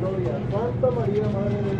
Gloria Santa María, Madre de